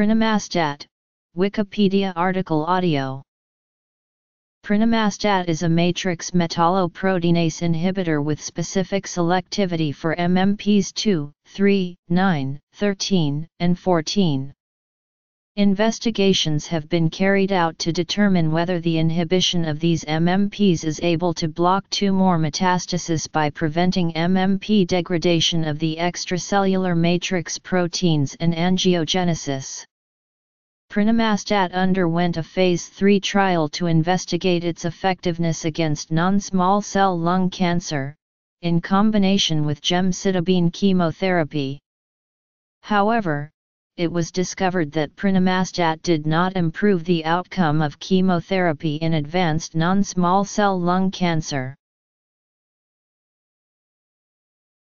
Prinomastat, Wikipedia article audio Prinomastat is a matrix metalloproteinase inhibitor with specific selectivity for MMPs 2, 3, 9, 13, and 14. Investigations have been carried out to determine whether the inhibition of these MMPs is able to block tumor metastasis by preventing MMP degradation of the extracellular matrix proteins and angiogenesis. Prinomastat underwent a phase 3 trial to investigate its effectiveness against non-small cell lung cancer, in combination with gemcitabine chemotherapy. However, it was discovered that prinomastat did not improve the outcome of chemotherapy in advanced non-small cell lung cancer.